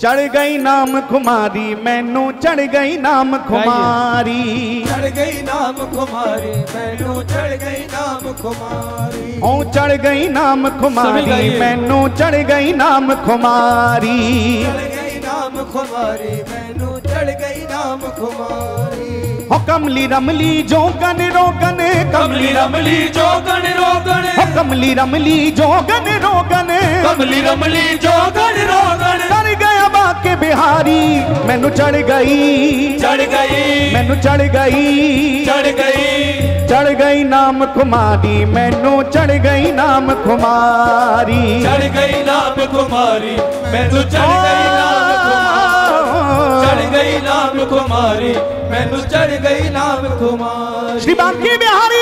ਚੜ ਗਈ ਨਾਮ ਖੁਮਾਰੀ ਮੈਨੂੰ ਚੜ ਗਈ ਨਾਮ ਖੁਮਾਰੀ। ਚੜ ਗਈ ਨਾਮ ਕੁਮਾਰੀ ਮੈਨੂੰ ਚੜ ਗਈ ਨਾਮ ਕੁਮਾਰੀ ਓ ਚੜ ਗਈ ਨਾਮ ਖੁਮਾਰੀ। ਮੈਨੂੰ ਚੜ ਗਈ ਨਾਮ ਖੁਮਾਰੀ। ਚੜ ਗਈ ਨਾਮ ਕੁਮਾਰੀ ਮੈਨੂੰ ਚੜ ਗਈ ਨਾਮ ਕੁਮਾਰੀ ਹੋ ਕਮਲੀ ਰਮਲੀ ਜੋਗਨ ਰੋਗਨ ਕਮਲੀ ਰਮਲੀ ਜੋਗਣ ਰੋਗਣ ਹੋ ਕਮਲੀ ਰਮਲੀ ਜੋਗਨ ਰੋਗਨ। ਕਮਲੀ ਰਮਲੀ ਜੋਗਣ ਰੋਗਣ ਕੇ ਬਿਹਾਰੀ ਮੈਨੂੰ ਚੜ ਗਈ। ਚੜ ਗਈ। ਮੈਨੂੰ ਚੜ ਗਈ। ਚੜ ਗਈ। ਚੜ ਗਈ ਨਾਮ ਕੁਮਾਰੀ ਮੈਨੂੰ ਚੜ ਗਈ ਨਾਮ ਕੁਮਾਰੀ ਚੜ ਗਈ ਨਾਮ ਕੁਮਾਰੀ ਮੈਨੂੰ ਚੜ ਗਈ ਨਾਮ ਚੜ ਗਈ ਨਾਮ ਕੁਮਾਰੀ ਮੈਨੂੰ ਚੜ ਗਈ ਨਾਮ ਖੁਮਾਰੀ। ਸ਼੍ਰੀ ਬਾਂਕੇ ਬਿਹਾਰੀ।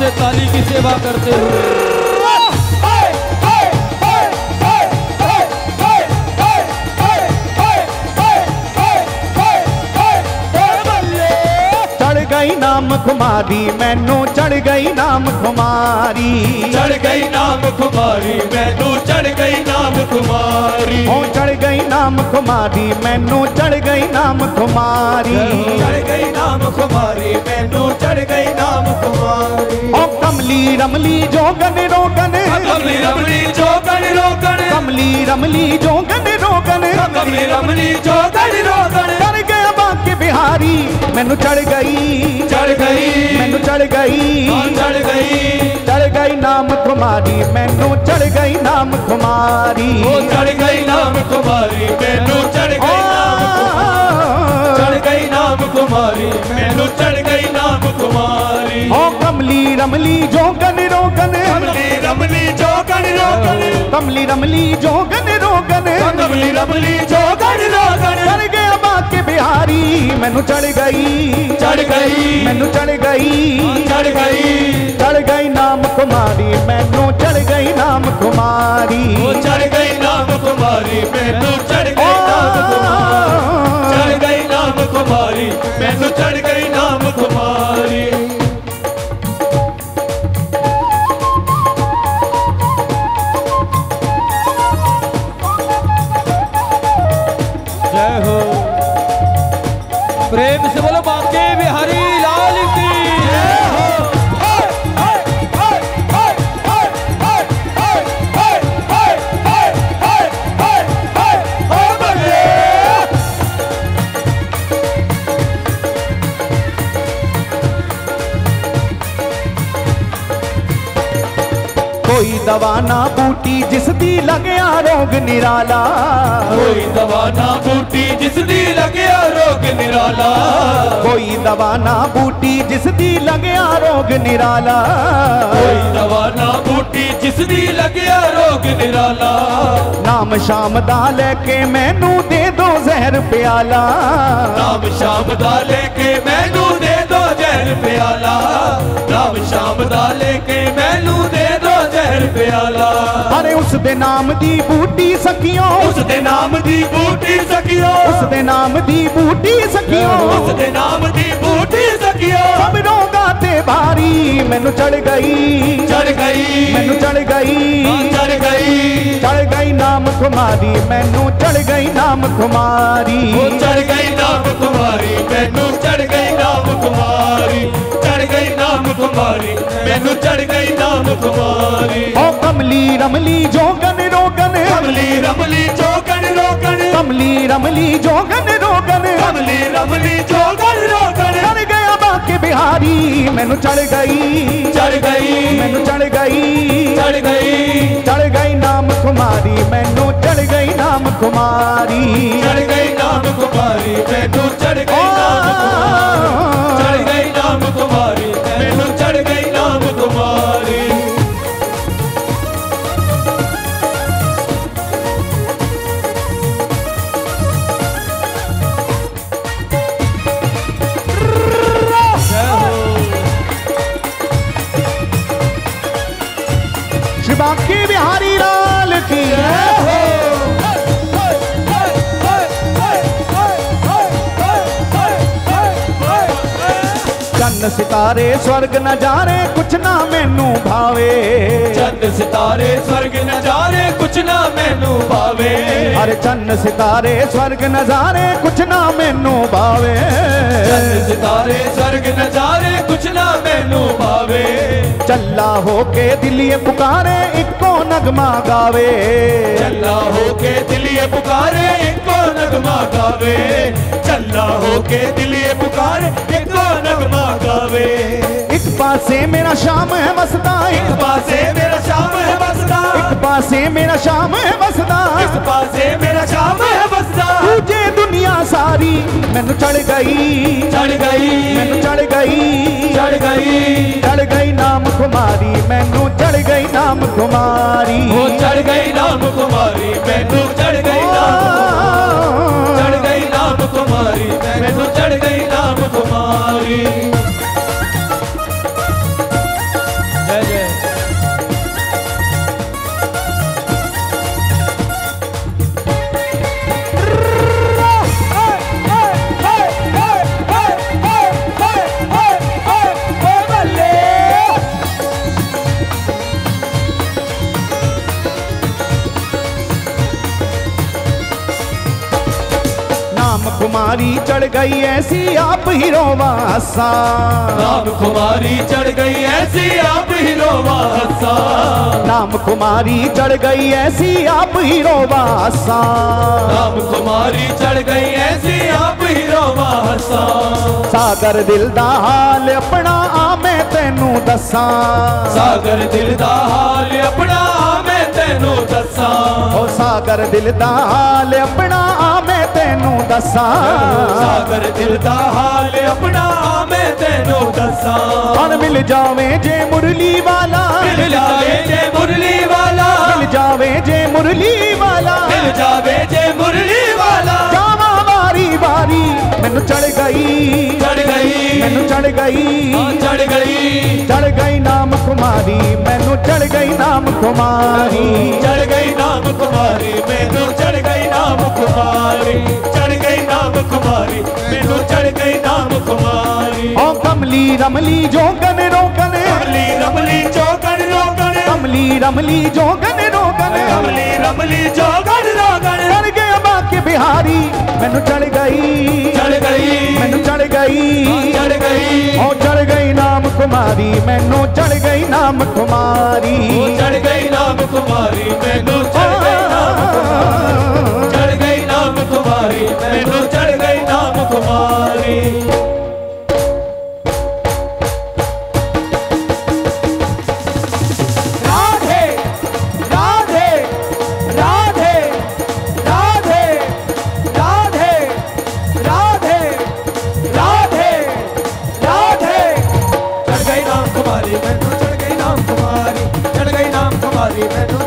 से ताली की सेवा करते हुए चढ़ गई नाम खुमारी मैनू चढ़ गई नाम खुमारी चढ़ गई नाम कुमारी मैनू चढ़ गई नाम कुमारी ओ चढ़ गई नाम खुमारी मैनू चढ़ गई नाम खुमारी चढ़ गई नाम ਰਮਲੀ ਜੋਗਨ ਰੋਗਨ। ਕਮਲੀ ਰਮਲੀ ਜੋਗਨ ਰੋਗਨ। ਕਮਲੀ ਰਮਲੀ ਜੋਗਨ ਰੋਗਨ। ਕਮਲੀ ਰਮਲੀ ਜੋਗਨ ਰੋਗਨ। ਚੜ ਗਿਆ ਬਾਂਕੇ ਬਿਹਾਰੀ ਮੈਨੂੰ ਚੜ ਗਈ। ਚੜ ਗਈ। ਮੈਨੂੰ ਚੜ ਗਈ। ਚੜ ਗਈ। ਚੜ ਗਈ ਨਾਮ ਕੁਮਾਰੀ ਮੈਨੂੰ ਚੜ ਗਈ ਨਾਮ ਕੁਮਾਰੀ। ਉਹ ਚੜ ਗਈ ਨਾਮ ਕੁਮਾਰੀ ਮੈਨੂੰ ਚੜ ਗਈ ਨਾਮ ਕੁਮਾਰੀ गई नाम कुमारी मैनू चढ़ गई नाम कुमारी ओ कमली रमली जोगन रोगन। कमली रमली जोगन रोगन। कमली रमली जोगन रोगन। कमली रमली जोगन रोगन। चढ़ गया बाके बिहारी मैनू चढ़ गई। चढ़ गई। मैनू चढ़ गई। चढ़ गई। चढ़ गई नाम कुमारी मैनू चढ़ गई नाम कुमारी चढ़ गई नाम कुमारी मैनू चढ़ ਮੈਨੂੰ ਚੜ ਗਈ ਨਾਮ ਖੁਮਾਰੀ ਜੈ ਹੋ। ਪ੍ਰੇਮ ਦਵਾ ਨਾ ਬੂਟੀ ਜਿਸ ਦੀ ਲੱਗਿਆ ਰੋਗ ਨਿਰਾਲਾ। ਕੋਈ ਦਵਾ ਨਾ ਬੂਟੀ ਜਿਸ ਦੀ ਲੱਗਿਆ ਰੋਗ ਨਿਰਾਲਾ। ਕੋਈ ਦਵਾ ਨਾ ਬੂਟੀ ਜਿਸ ਦੀ ਲੱਗਿਆ ਰੋਗ ਨਿਰਾਲਾ। ਕੋਈ ਦਵਾ ਨਾ ਬੂਟੀ ਜਿਸ ਦੀ ਲੱਗਿਆ ਰੋਗ ਨਿਰਾਲਾ। ਨਾਮ ਸ਼ਾਮ ਦਾ ਲੈ ਕੇ ਮੈਨੂੰ ਦੇ ਦੋ ਜ਼ਹਿਰ ਪਿਆਲਾ। ਨਾਮ ਸ਼ਾਮ ਦਾ ਲੈ ਕੇ ਮੈਨੂੰ ਦੇ ਦੋ ਜ਼ਹਿਰ ਪਿਆਲਾ। ਨਾਮ ਸ਼ਾਮ ਦਾ ਲੈ ਕੇ ਮੈਨੂੰ ਦੇ ਜ਼ਹਿਰ ਪਿਆਲਾ। ਅਰੇ ਉਸ ਦੇ ਨਾਮ ਦੀ ਬੂਟੀ ਸਖੀਓ। ਉਸ ਦੇ ਨਾਮ ਦੀ ਬੂਟੀ ਸਕਿਓ ਉਸ ਦੇ ਨਾਮ ਦੀ ਬੂਟੀ ਸਖੀਓ। ਉਸ ਦੇ ਨਾਮ ਦੀ ਬੂਟੀ ਸਕਿਓ ਸਭ ਰੋਗਾ ਤੇ ਭਾਰੀ ਮੈਨੂੰ ਚੜ ਗਈ। ਚੜ ਗਈ। ਮੈਨੂੰ ਚੜ ਗਈ। ਚੜ ਗਈ। ਚੜ ਗਈ ਨਾਮ ਕੁਮਾਰੀ ਮੈਨੂੰ ਚੜ ਗਈ ਨਾਮ ਕੁਮਾਰੀ ਉਹ ਚੜ ਗਈ ਨਾਮ ਕੁਮਾਰੀ ਮੈਨੂੰ ਚੜ ਗਈ ਨਾਮ ਕੁਮਾਰੀ ਚੜ ਗਈ ਨਾਮ ਕੁਮਾਰੀ ਕਮਲੀ ਰਮਲੀ ਜੋਗਨ ਰੋਗਨ। ਕਮਲੀ ਰਮਲੀ ਚੋਕਣ ਰੋਕਣ ਕਮਲੀ ਰਮਲੀ ਜੋਗਨ ਰੋਗਨ। ਕਮਲੀ ਰਮਲੀ ਚੋਕਣ ਰੋਕਣ ਚੜ ਗਿਆ ਬਾਕੇ ਬਿਹਾਰੀ ਮੈਨੂੰ ਚੜ ਗਈ। ਚੜ ਗਈ। ਮੈਨੂੰ ਚੜ ਗਈ। ਚੜ ਗਈ। ਚੜ ਗਈ ਨਾਮ ਕੁਮਾਰੀ ਮੈਨੂੰ ਚੜ ਗਈ ਨਾਮ ਕੁਮਾਰੀ ਚੜ ਗਈ ਨਾਮ ਕੁਮਾਰੀ ਮੈਨੂੰ ਚੜ ਗਈ ਨਾਮ ਕੁਮਾਰੀ चंद सितारे स्वर्ग नजारे कुछ ना मैनू भावे। चंद सितारे स्वर्ग नजारे कुछ ना मैनू भावे। अरे चंद सितारे स्वर्ग नजारे कुछ ना मैनू भावे। सितारे स्वर्ग नजारे कुछ ना मैनू भावे। चला होके दिलिए पुकारे इको नगमा गावे। चला होके दिलिए पुकारे इको नगमा गावे। चला होके दिलिए पुकारे इको ਪਾਸੇ ਮੇਰਾ ਸ਼ਾਮ ਹੈ ਵਸਦਾ ਇੱਕ ਪਾਸੇ ਮੇਰਾ ਸ਼ਾਮ ਹੈ ਵਸਦਾ। ਇੱਕ ਪਾਸੇ ਮੇਰਾ ਸ਼ਾਮ ਹੈ ਵਸਦਾ। ਇੱਕ ਪਾਸੇ ਮੇਰਾ ਸ਼ਾਮ ਹੈ ਵਸਦਾ। ਦੂਜੇ ਦੁਨੀਆ ਸਾਰੀ ਮੈਨੂੰ ਚੜ ਗਈ। ਚੜ ਗਈ। ਮੈਨੂੰ ਚੜ ਗਈ। ਚੜ ਗਈ। ਚੜ ਗਈ ਨਾਮ ਕੁਮਾਰੀ ਮੈਨੂੰ ਚੜ ਗਈ ਨਾਮ ਕੁਮਾਰੀ। ਉਹ ਚੜ ਗਈ ਨਾਮ ਕੁਮਾਰੀ ਮੈਨੂੰ ਚੜ ਗਈ ਨਾਮ ਚੜ ਗਈ ਨਾਮ ਕੁਮਾਰੀ ਮੈਨੂੰ ਚੜ ਗਈ ਨਾਮ ਕੁਮਾਰੀ। खुमारी चढ़ गई ऐसी आप ही रोमासा राम कुमारी चढ़ गई ऐसी आप ही रोमासा राम कुमारी चढ़ गई ऐसी आप ही रोमासा राम कुमारी चढ़ गई ऐसी आप ही रोमासा ਸਾਗਰ ਦਿਲ ਦਾ ਹਾਲ ਆਪਣਾ ਮੈਂ ਤੈਨੂੰ ਦੱਸਾਂ ਸਾਗਰ ਦਿਲ ਦਾ ਹਾਲ ਆਪਣਾ ਮੈਂ ਤੈਨੂੰ ਦੱਸਾਂ ਓ ਸਾਗਰ ਦਿਲ ਦਾ ਹਾਲ ਆਪਣਾ ਤੈਨੂੰ ਦੱਸਾਂ। ਸਾਗਰ ਦਿਲ ਦਾ ਹਾਲ ਆਪਣਾ ਮੈਂ ਤੈਨੂੰ ਦੱਸਾਂ। ਹਣ ਮਿਲ ਜਾਵੇ ਜੇ ਮੁਰਲੀ ਵਾਲਾ। ਮਿਲ ਜਾਵੇ ਜੇ ਮੁਰਲੀ ਵਾਲਾ। ਮਿਲ ਜਾਵੇ ਜੇ ਮੁਰਲੀ ਵਾਲਾ। ਮਿਲ ਜਾਵੇ ਜੇ ਮੁਰਲੀ ਵਾਲਾ। ਜਾਵਾਂ ਵਾਰੀ ਵਾਰੀ। ਮੈਨੂੰ ਚੜ ਗਈ। ਚੜ ਗਈ। ਮੈਨੂੰ ਚੜ ਗਈ। ਚੜ ਗਈ। ਚੜ ਗਈ ਕੁਮਾਰੀ ਮੈਨੂੰ ਚੜ ਗਈ ਨਾਮ ਕੁਮਾਰੀ। ਚੜ ਗਈ ਨਾਮ ਕੁਮਾਰੀ ਮੈਨੂੰ ਚੜ ਗਈ ਨਾਮ ਕੁਮਾਰੀ। ਚੜ ਗਈ ਨਾਮ ਕੁਮਾਰੀ ਮੈਨੂੰ ਚੜ ਗਈ ਨਾਮ ਕੁਮਾਰੀ। ਓ ਕਮਲੀ ਰਮਲੀ ਜੋਗਨ ਰੋਗਨ। ਰਮਲੀ ਰਮਲੀ ਚੌਕਣ ਰੋਗਣ ਕਮਲੀ ਰਮਲੀ ਜੋਗਨ ਰੋਗਨ। ਰਮਲੀ ਰਮਲੀ ਚੌਕਣ ਰੋਗਣ ਚੜ ਗਿਆ ਬਾਕੀ ਬਿਹਾਰੀ ਮੈਨੂੰ ਚੜ ਗਈ। ਚੜ ਗਈ। ਮੈਨੂੰ ਚੜ ਗਈ। ਚੜ ਗਈ। ਓ ਚੜ ਗਈ ਨਾਮ ਕੁਮਾਰੀ ਮੈਨੂੰ ਨਾਮ ਕੁਮਾਰੀ। ਉਹ ਚੜ ਗਈ ਨਾਮ ਕੁਮਾਰੀ। जीवन